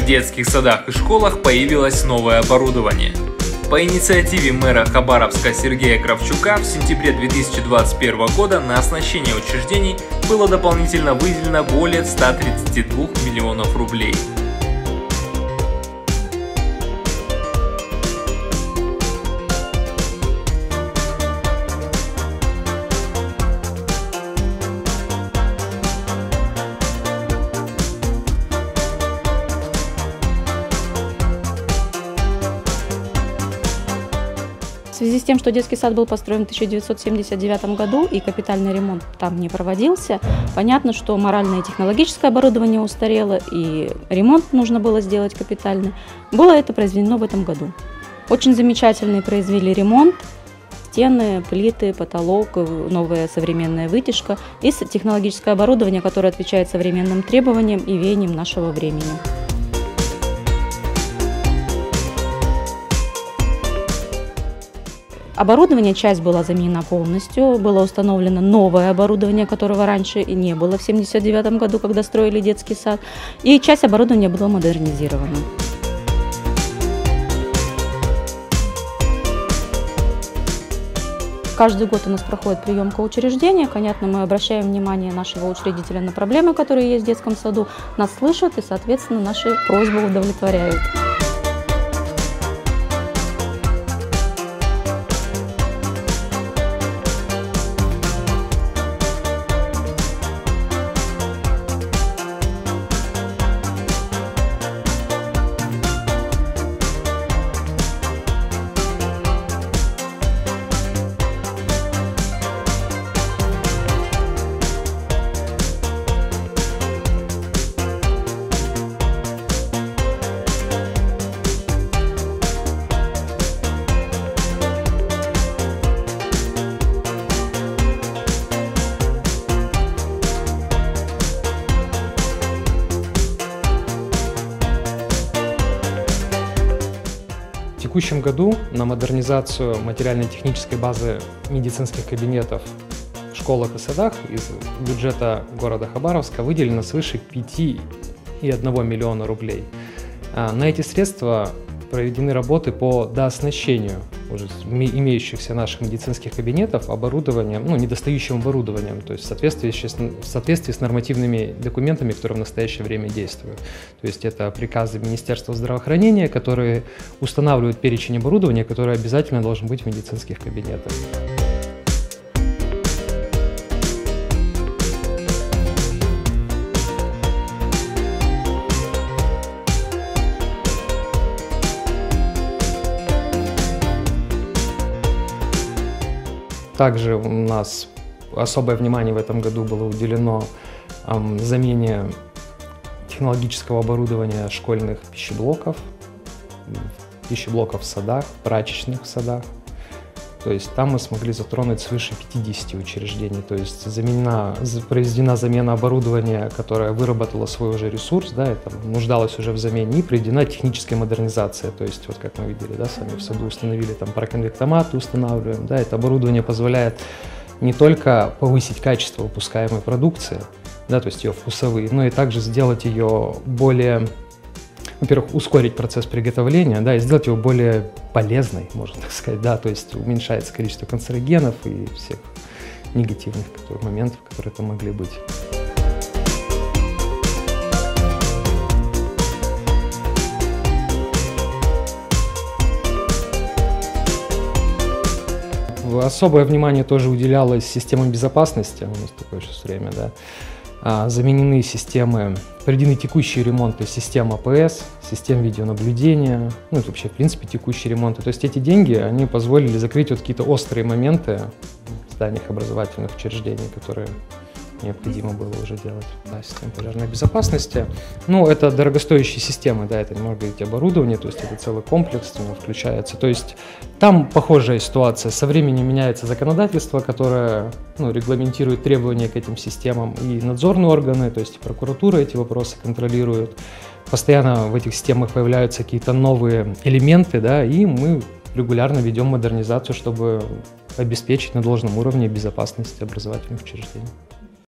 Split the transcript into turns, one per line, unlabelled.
детских садах и школах появилось новое оборудование. По инициативе мэра Хабаровска Сергея Кравчука в сентябре 2021 года на оснащение учреждений было дополнительно выделено более 132 миллионов рублей.
Связи с тем, что детский сад был построен в 1979 году и капитальный ремонт там не проводился, понятно, что моральное и технологическое оборудование устарело и ремонт нужно было сделать капитальный. Было это произведено в этом году. Очень замечательный произвели ремонт, стены, плиты, потолок, новая современная вытяжка и технологическое оборудование, которое отвечает современным требованиям и веяниям нашего времени. Оборудование, часть была заменена полностью, было установлено новое оборудование, которого раньше и не было в 1979 году, когда строили детский сад, и часть оборудования была модернизирована. Каждый год у нас проходит приемка учреждения. Понятно, мы обращаем внимание нашего учредителя на проблемы, которые есть в детском саду. Нас слышат и, соответственно, наши просьбы удовлетворяют.
Текущем году на модернизацию материально-технической базы медицинских кабинетов в школах и садах из бюджета города Хабаровска выделено свыше 5,1 миллиона рублей. А на эти средства проведены работы по дооснащению уже имеющихся наших медицинских кабинетов оборудованием, ну, недостающим оборудованием, то есть в соответствии, в соответствии с нормативными документами, которые в настоящее время действуют. То есть это приказы Министерства здравоохранения, которые устанавливают перечень оборудования, которое обязательно должен быть в медицинских кабинетах. Также у нас особое внимание в этом году было уделено замене технологического оборудования школьных пищеблоков, пищеблоков в садах, прачечных садах. То есть там мы смогли затронуть свыше 50 учреждений. То есть заменена, произведена замена оборудования, которое выработало свой уже ресурс, да, это нуждалось уже в замене, и проведена техническая модернизация. То есть вот как мы видели, да, сами в саду установили там проконвектоматы, устанавливаем, да, это оборудование позволяет не только повысить качество выпускаемой продукции, да, то есть ее вкусовые, но и также сделать ее более во-первых, ускорить процесс приготовления, да, и сделать его более полезной, можно так сказать, да, то есть уменьшается количество канцерогенов и всех негативных моментов, которые там могли быть. Особое внимание тоже уделялось системам безопасности, у нас такое сейчас время, да, заменены системы, проведены текущие ремонты систем АПС, систем видеонаблюдения, ну это вообще в принципе текущие ремонты. То есть эти деньги, они позволили закрыть вот какие-то острые моменты в зданиях образовательных учреждений, которые необходимо было уже делать. Да, система пожарной безопасности. Ну, это дорогостоящие системы, да, это не может быть оборудование, то есть это целый комплекс, него включается. То есть там похожая ситуация. Со временем меняется законодательство, которое ну, регламентирует требования к этим системам, и надзорные органы, то есть прокуратура эти вопросы контролирует. Постоянно в этих системах появляются какие-то новые элементы, да, и мы регулярно ведем модернизацию, чтобы обеспечить на должном уровне безопасность образовательных учреждений.